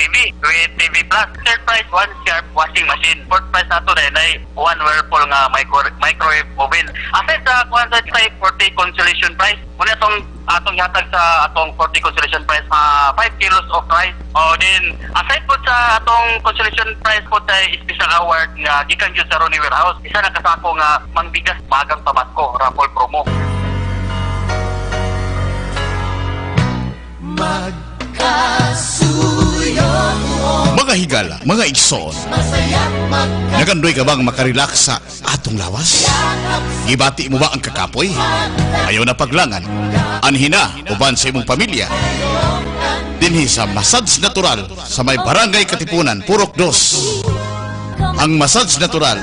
TV with TV Plus. Third price, one sharp washing machine. Fourth price nato din ay one Whirlpool nga micro microwave oven. Aside sa kuan sa type 40 consolation price, muna itong atong hatag sa atong 40 consolation price uh, 5 kilos of rice. O din, aside po sa atong consolation price po sa special award nga gikan jud sa Ronnie Warehouse, isa na kasako nga mangbigas magang pamasko, raffle promo. Mga higala, mga igsoon, nagandoy ka bang makarelax sa atong lawas? Gibati mo ba ang kakapoy? Ayaw na paglangan. Anhina, uban sa imong pamilya. Dinhi sa Massage Natural sa may Barangay Katipunan, Purok 2. Ang Massage Natural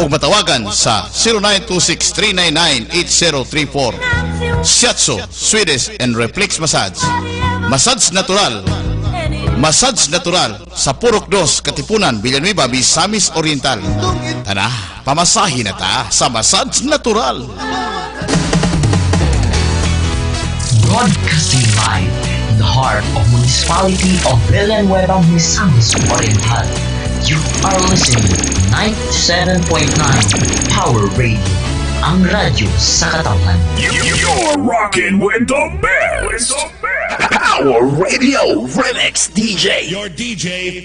o matawagan sa 0926-399-8034. Shiatsu, Swedish and Reflex Massage. Massage Natural. Massage Natural sa Purok 2, Katipunan, Villanueva, Misamis Oriental. Tana, pamasahin na ta sa Massage Natural. Broadcasting live in the heart of municipality of Villanueva, Misamis Oriental. You are listening to 97.9 Power Radio, ang radyo sa katawan. You're rocking with the best. Power Radio Remix DJ. Your DJ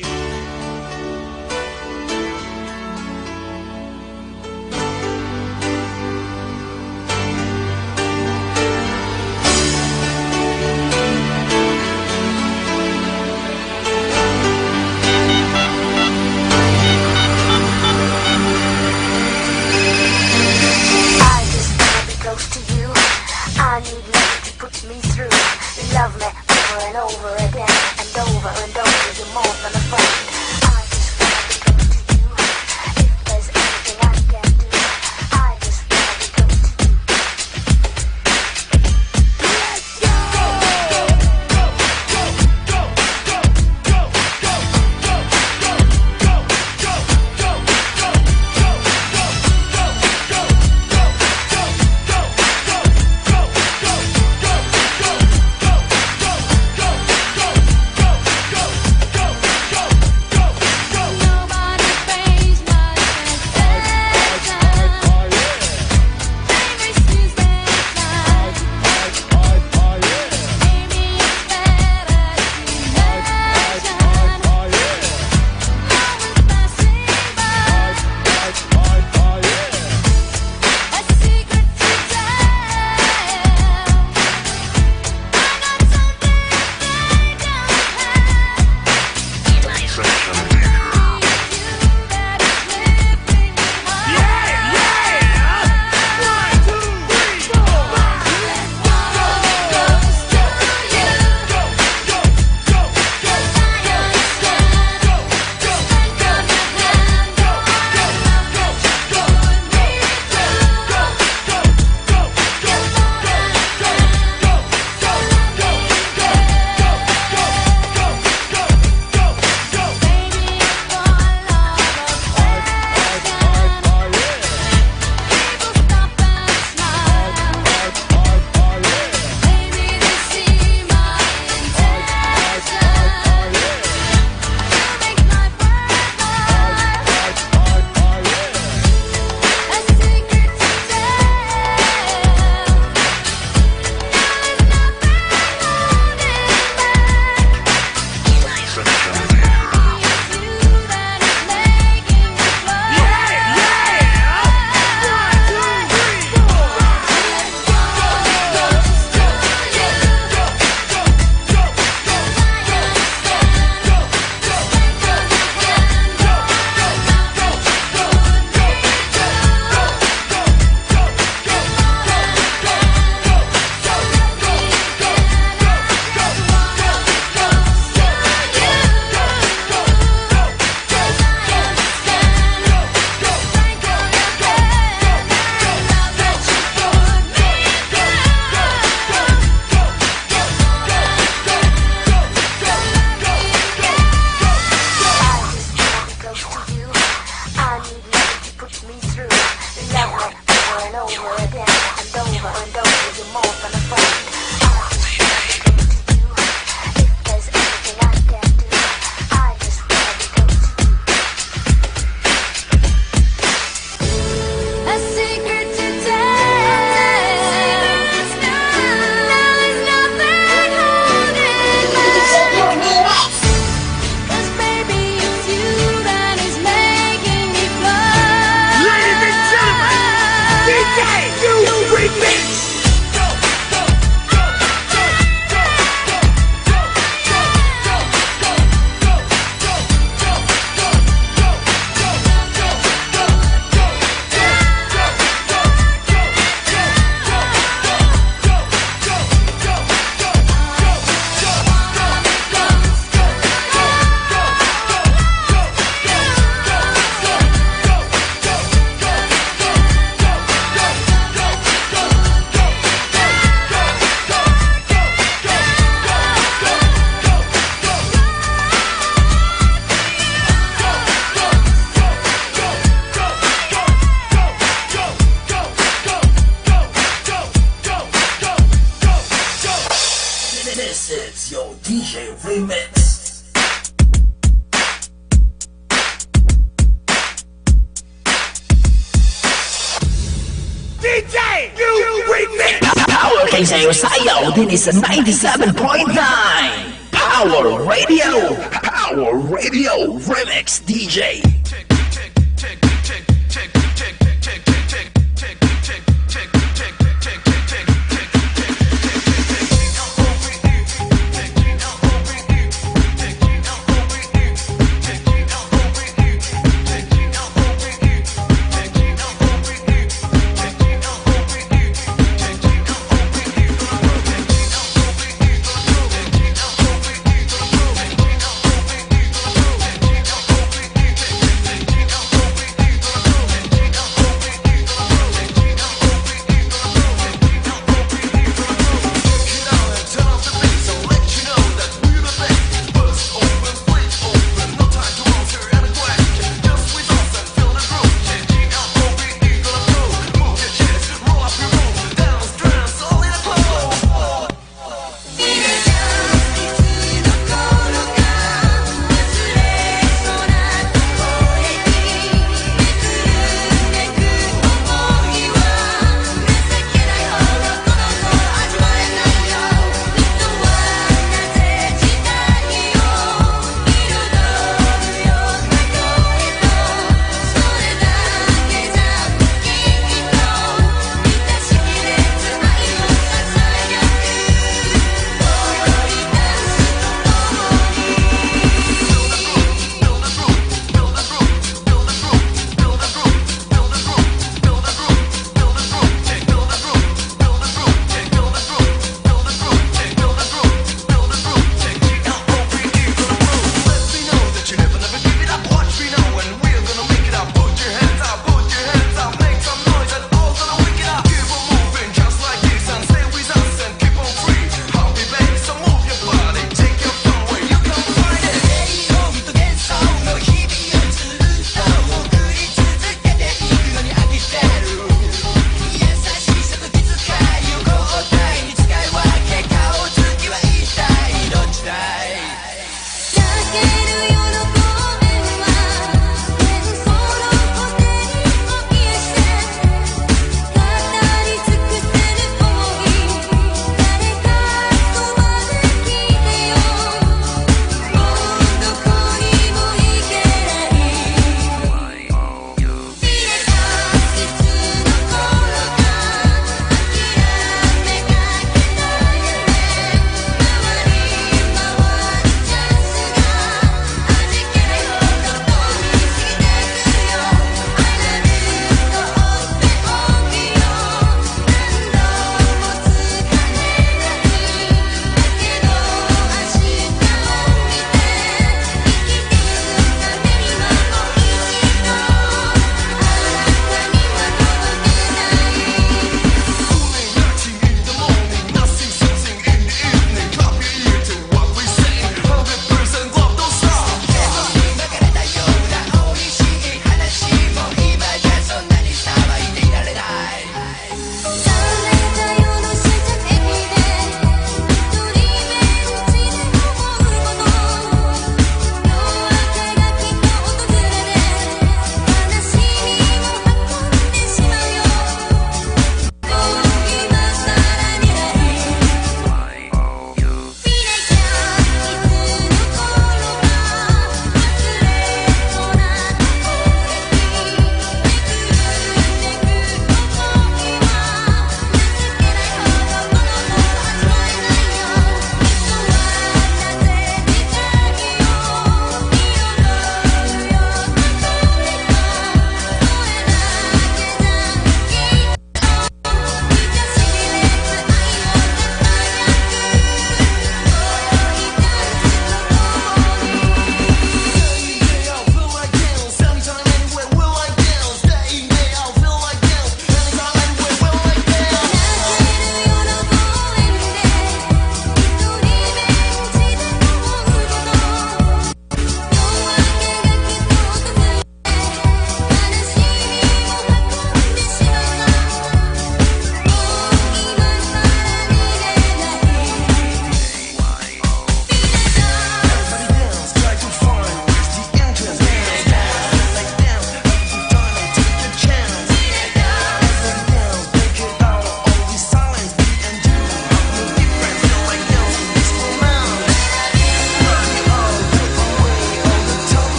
is 97.9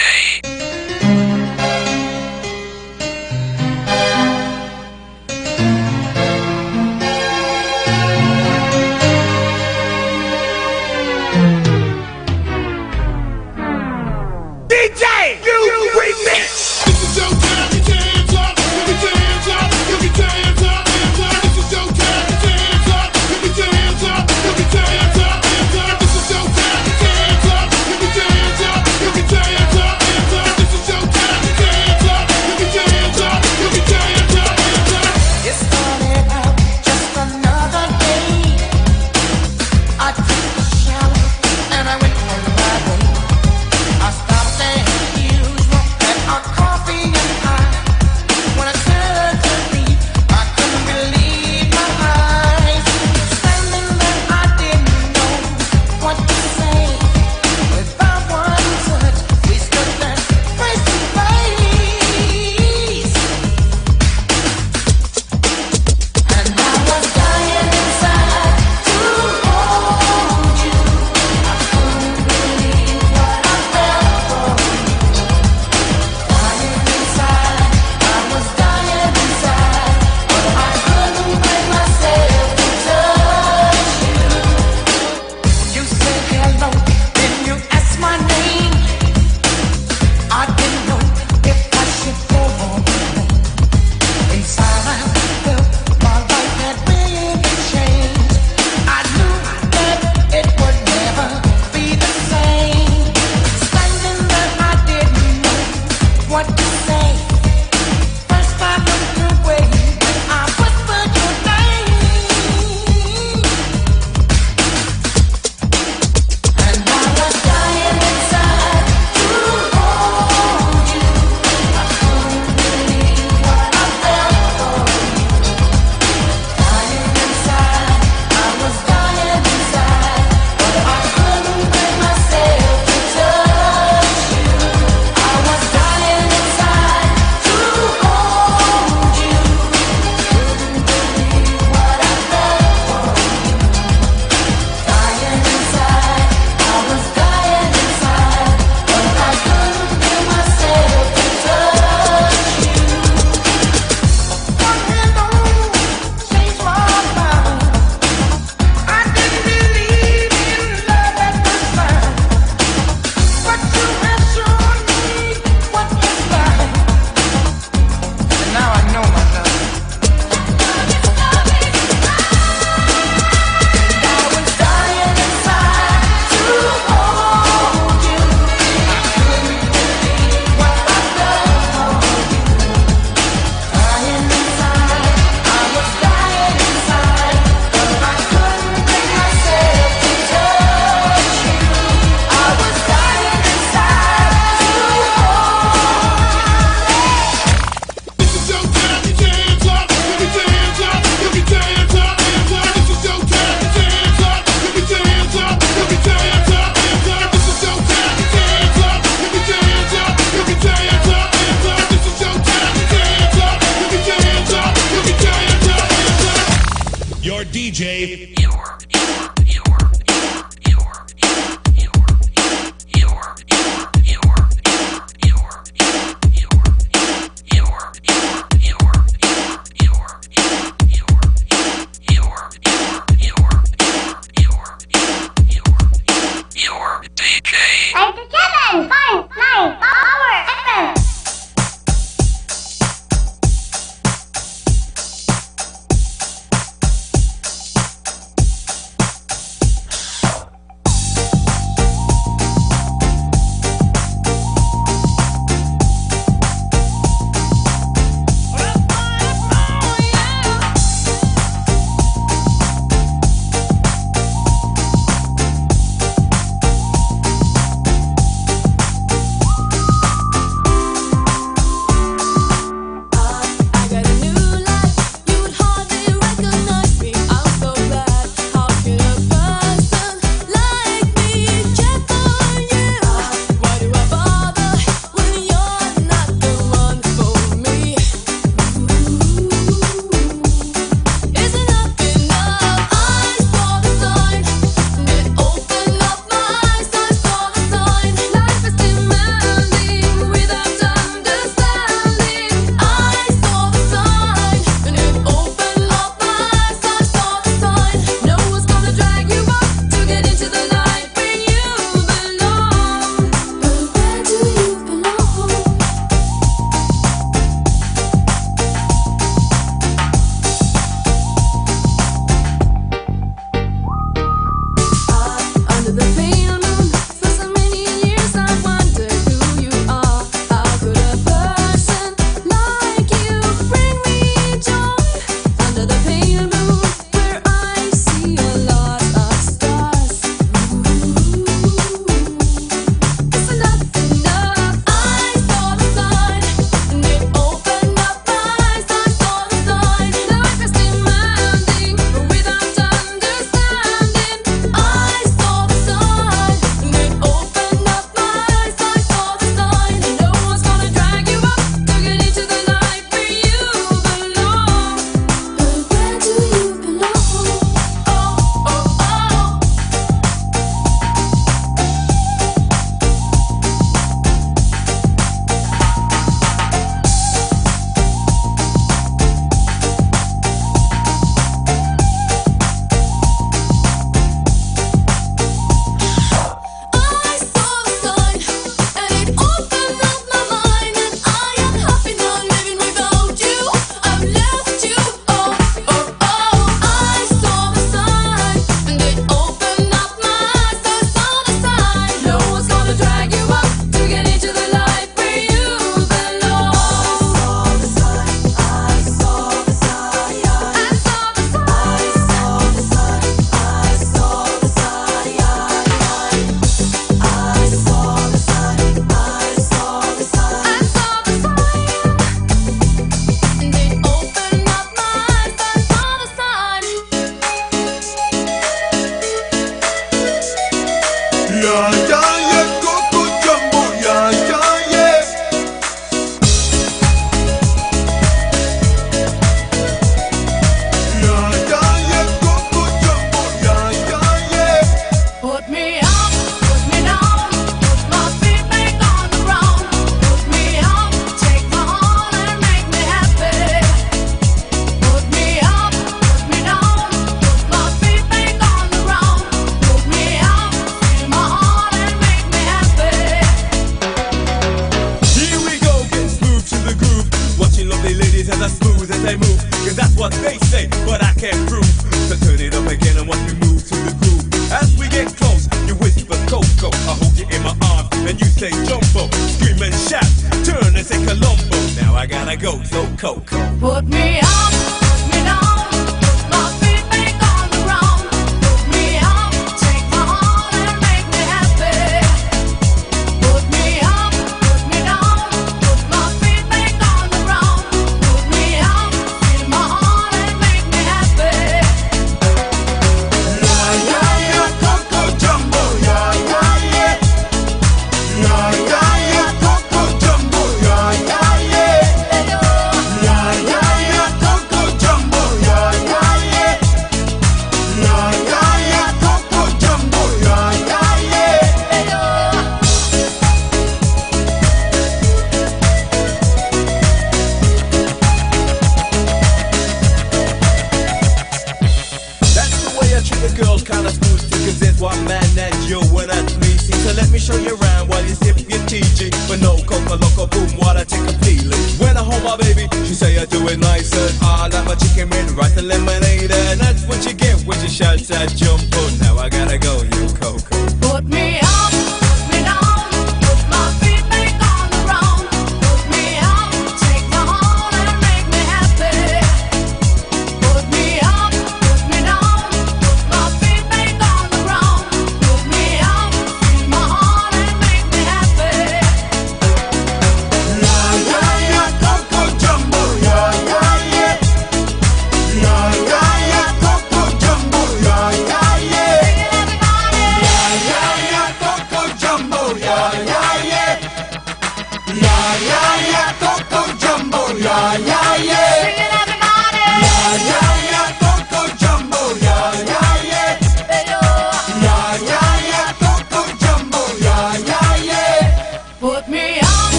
day.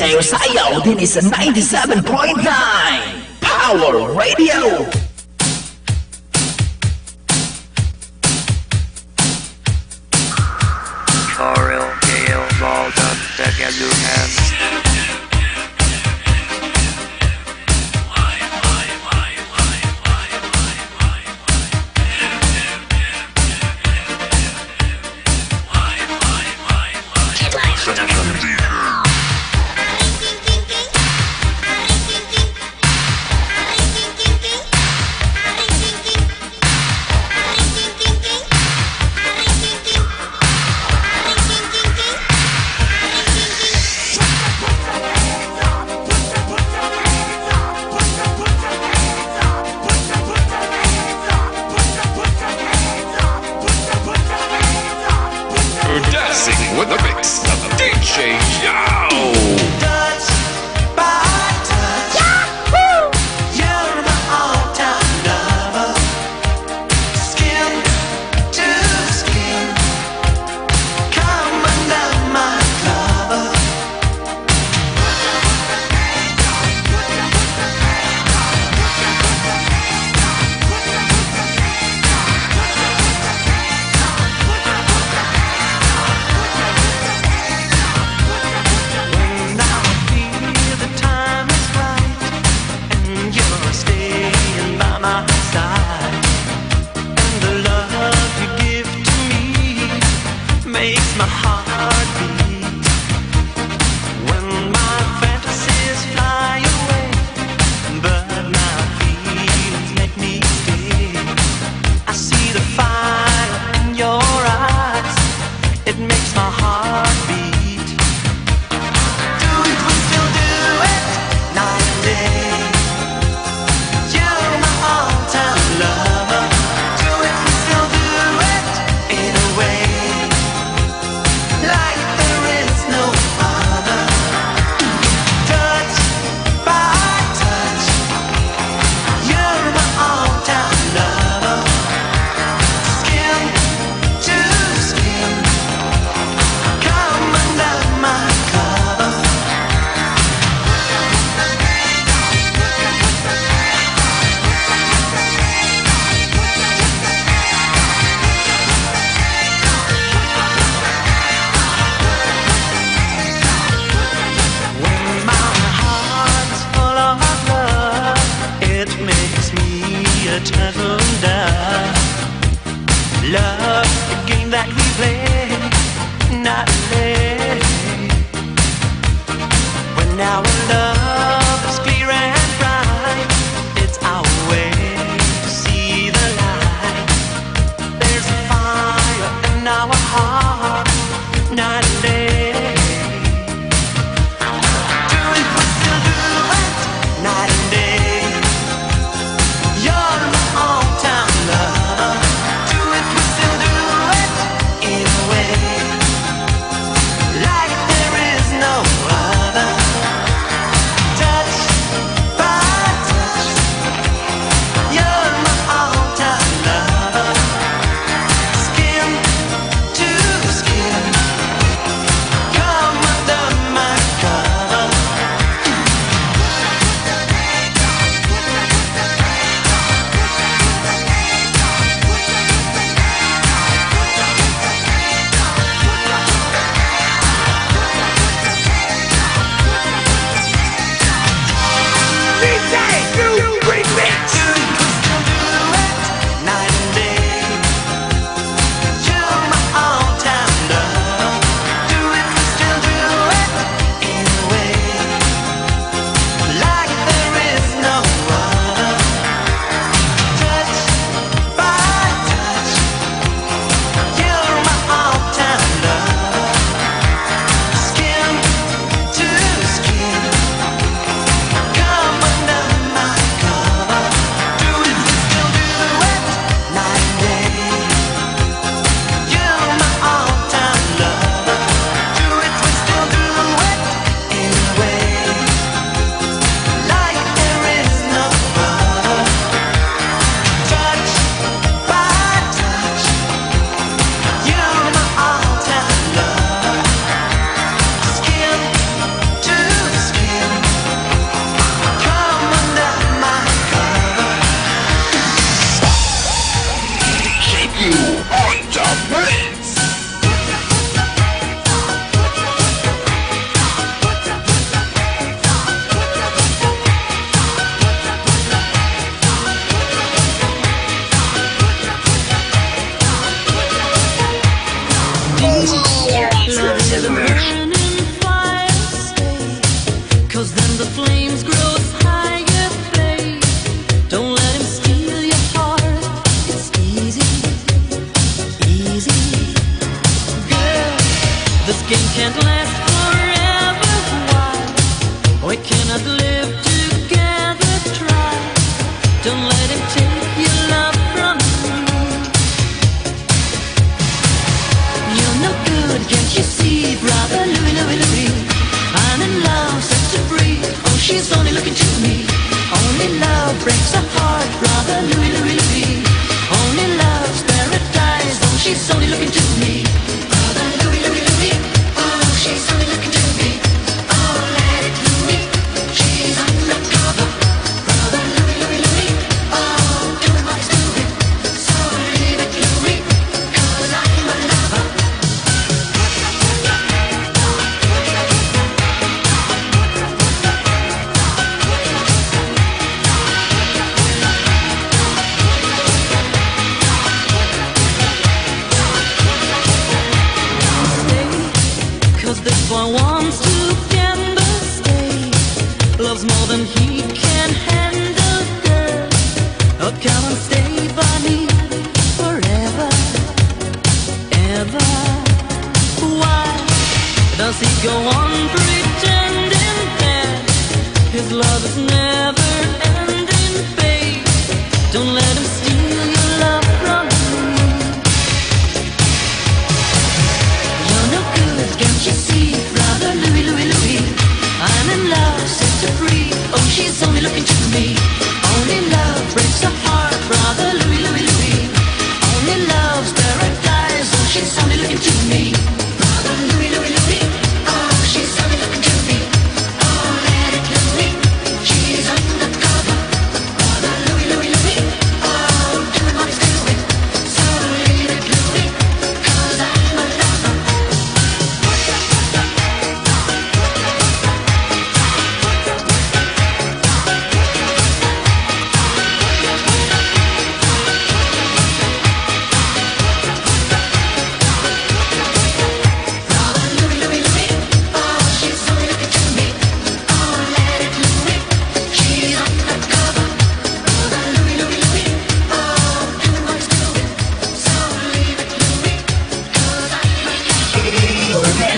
Sayo-sayaw din is 97.9 Power Radio.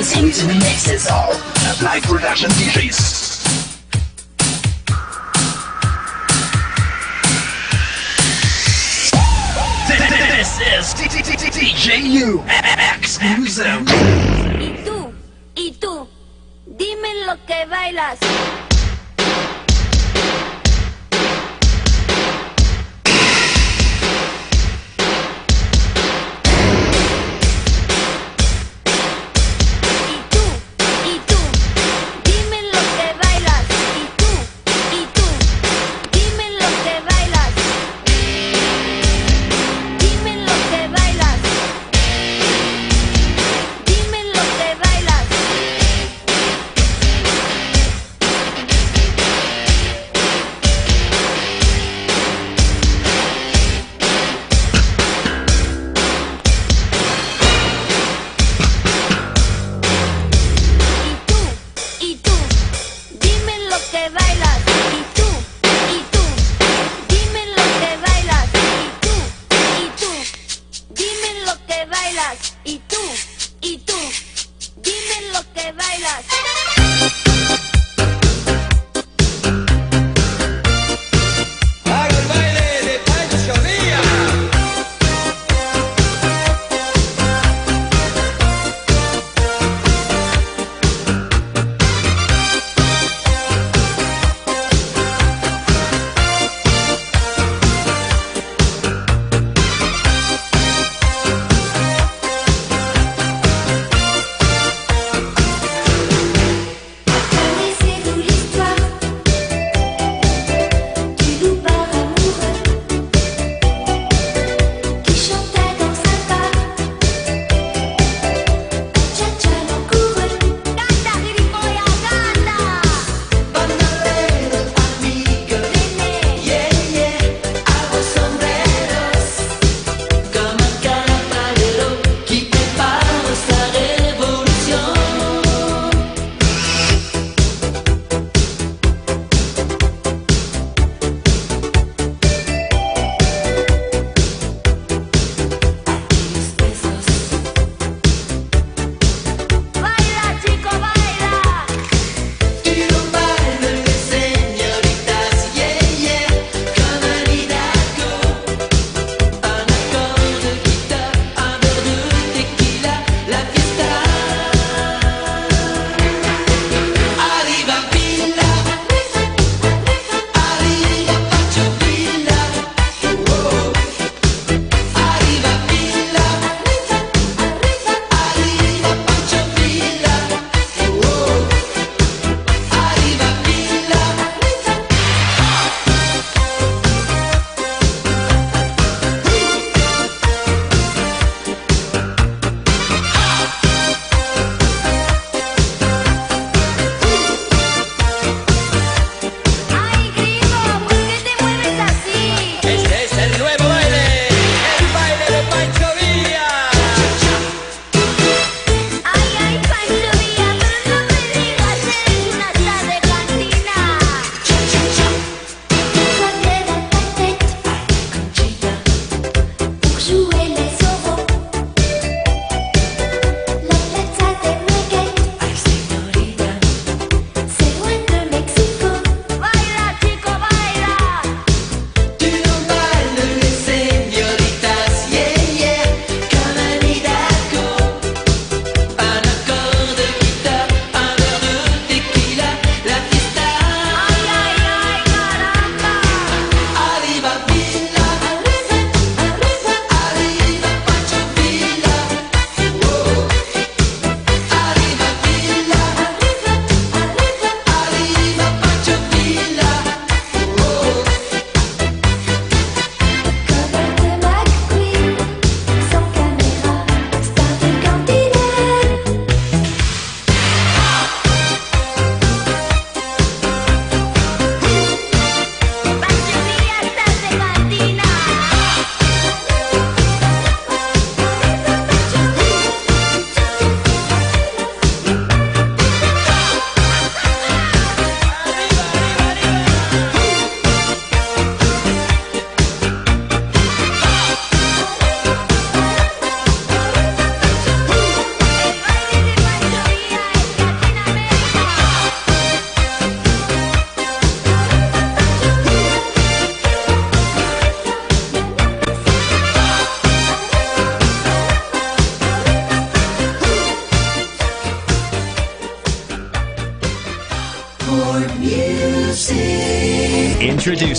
dance into the mixes all live production DJs. This is DJU X Zone. Y tú, y tú, dime lo que bailas.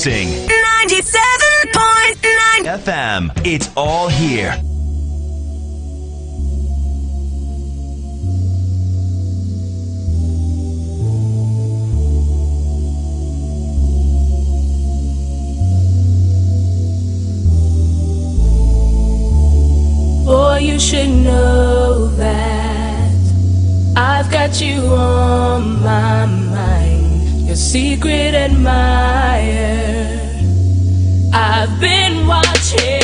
Racing. 97.9 FM. It's all here. Boy, you should know that I've got you on my mind your secret admirer. I've been watching.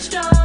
Strong.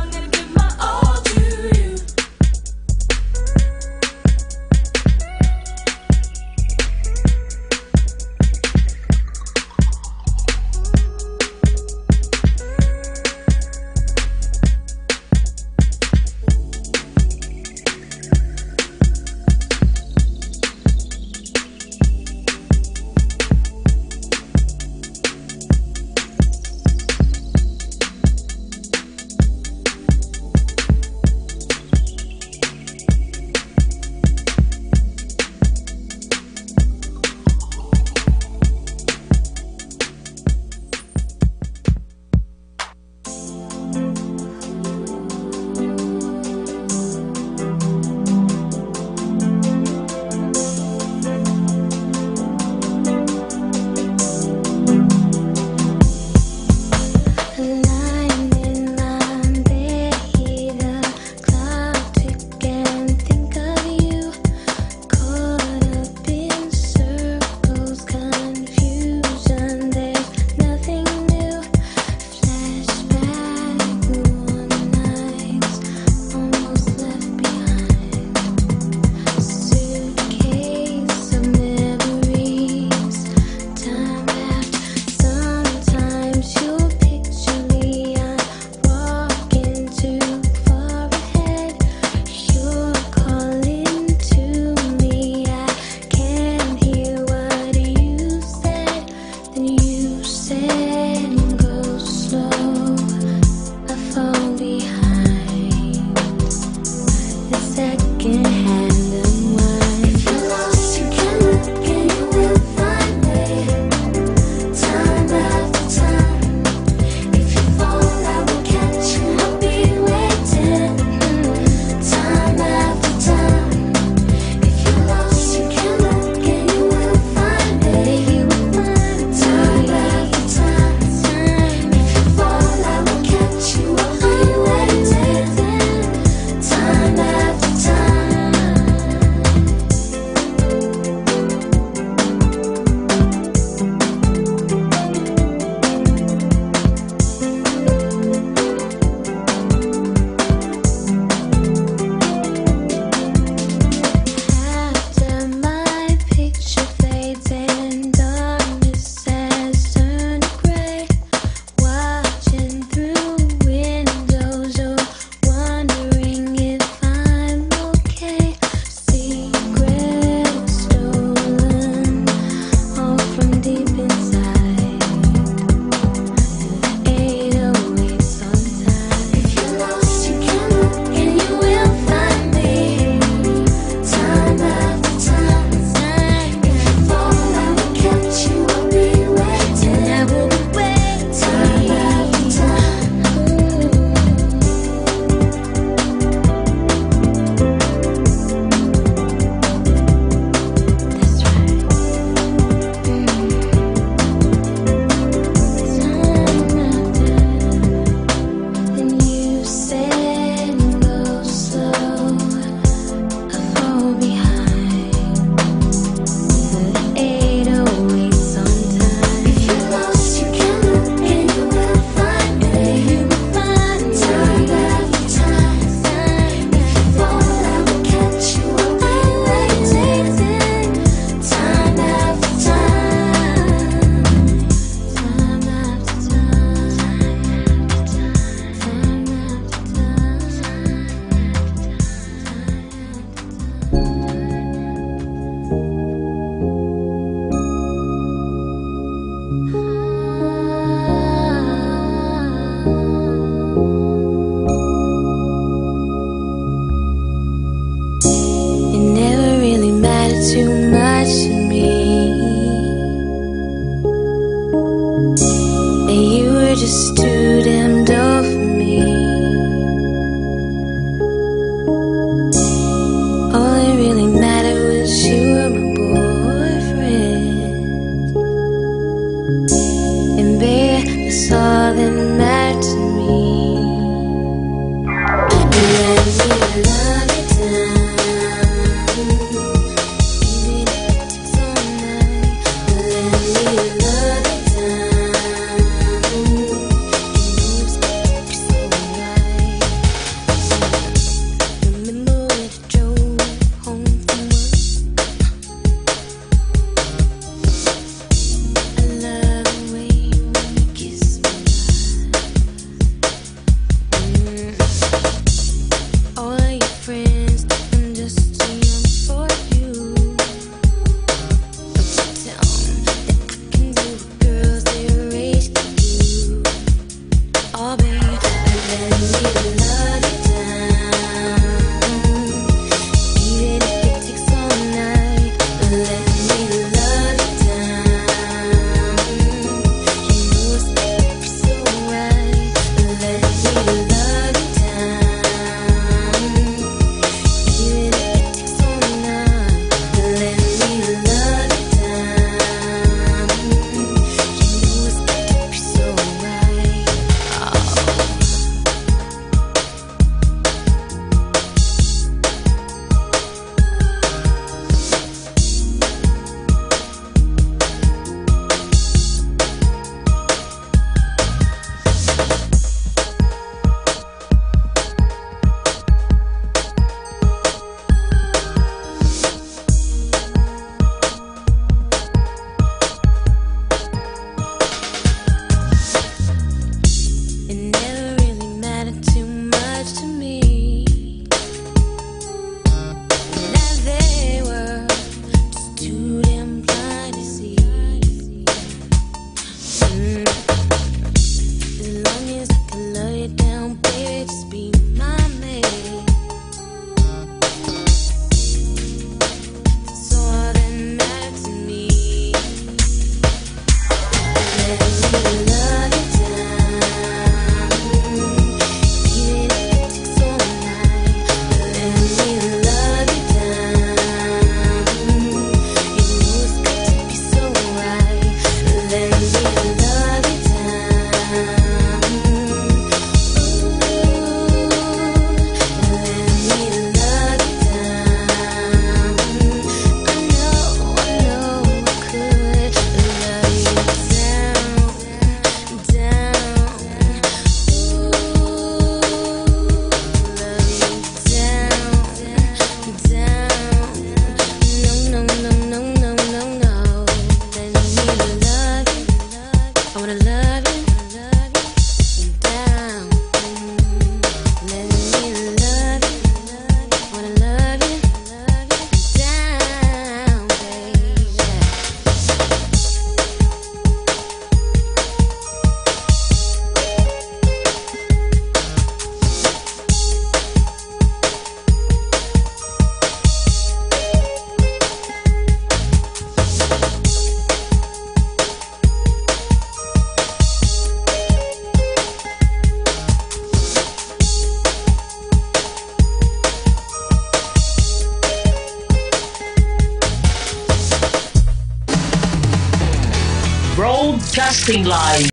Live